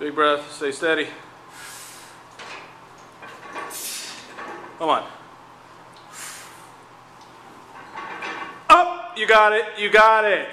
Big breath, stay steady. Come on. Up, you got it, you got it.